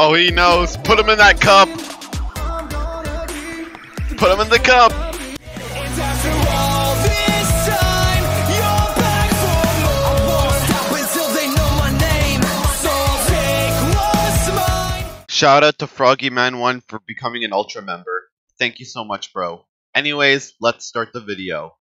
Oh, he knows. Put him in that cup. Put him in the cup. Shout out to Frogiman One for becoming an Ultra member. Thank you so much, bro. Anyways, let's start the video.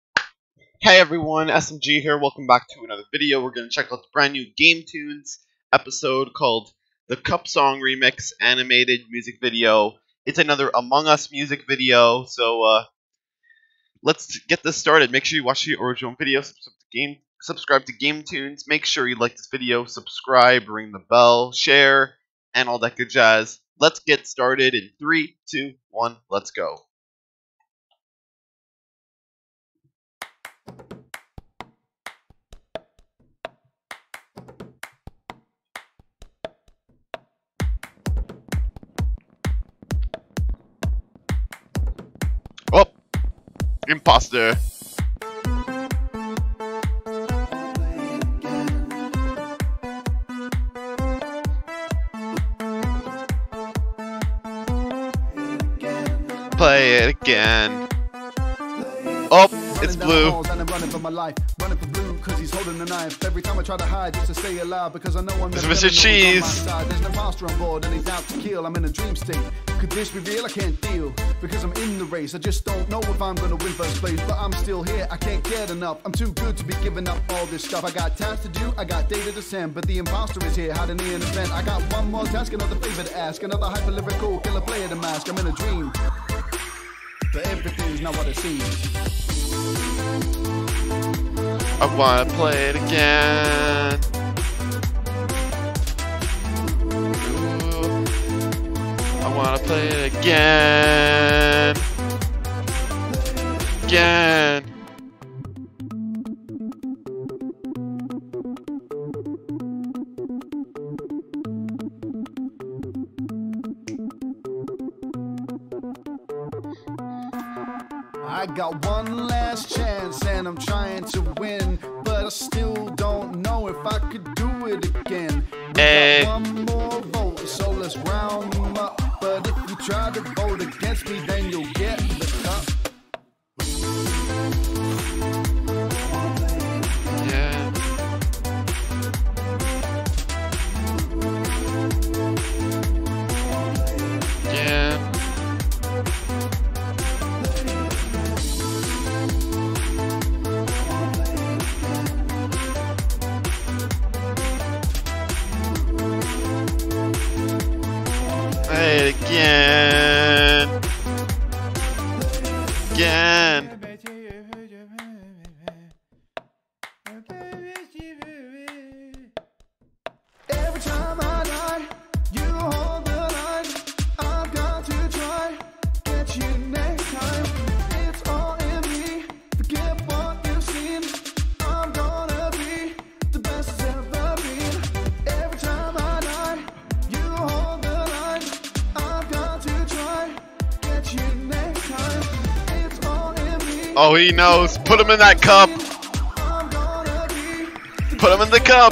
Hey everyone, SMG here. Welcome back to another video. We're going to check out the brand new Game Tunes episode called the Cup Song Remix animated music video. It's another Among Us music video, so uh, let's get this started. Make sure you watch the original video, subscribe to Game, subscribe to Game Tunes. Make sure you like this video, subscribe, ring the bell, share, and all that good jazz. Let's get started in three, two, one. Let's go. Imposter. Play it again. Oh, it's blue. Every time I try to hide just to stay alive because I know I'm never Mr. gonna know who's on my Cheese. There's no master on board and he's out to kill. I'm in a dream state. Could this be real? I can't deal because I'm in the race. I just don't know if I'm gonna win first place, but I'm still here. I can't get enough. I'm too good to be giving up all this stuff. I got tasks to do. I got data to send, but the imposter is here hiding in an event. I got one more task, another favor to ask, another hyper lyrical killer player to mask. I'm in a dream, but everything's not what it seems. I wanna play it again. Ooh. I wanna play it again. Again. I got one last chance and I'm trying to win, but I still don't know if I could do it again. We Eh. got one more vote, so let's round 'em up. But if you try to vote against me, then you'll again. Oh, he knows. Put him in that cup. Put him in the cup.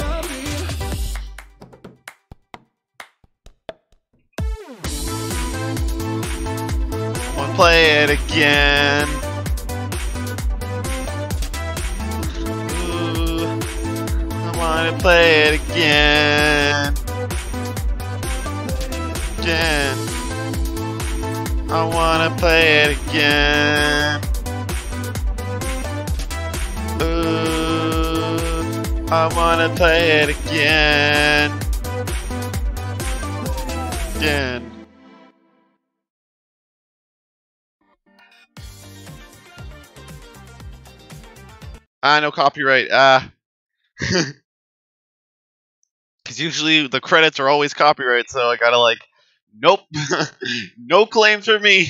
Wanna play it again. Ooh, I wanna play it again. Again. I wanna play it again. I wanna play it again. Again. Ah, no copyright. Ah. Because usually the credits are always copyright, so I gotta like, nope, no claims for me.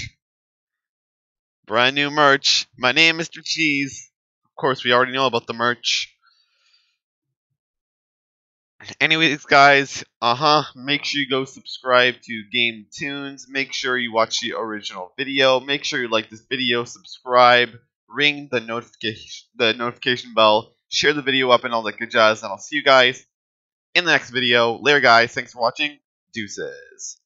Brand new merch. My name, is Mr. Cheese. Of course, we already know about the merch. Anyways, guys, uh huh. Make sure you go subscribe to Game Tunes. Make sure you watch the original video. Make sure you like this video, subscribe, ring the notification the notification bell, share the video up, and all that good jazz. And I'll see you guys in the next video. Later, guys. Thanks for watching. Deuces.